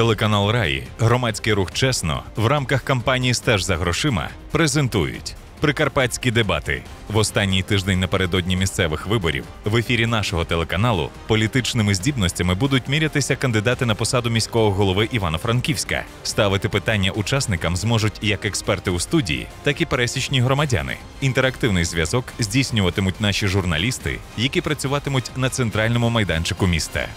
Телеканал Раї, громадський рух чесно в рамках кампанії Стеж за грошима презентують Прикарпатські дебати в останній тиждень напередодні місцевих виборів в ефірі нашого телеканалу політичними здібностями будуть мірятися кандидати на посаду міського голови Івано-Франківська. Ставити питання учасникам зможуть як експерти у студії, так і пересічні громадяни. Інтерактивний зв'язок здійснюватимуть наші журналісти, які працюватимуть на центральному майданчику міста.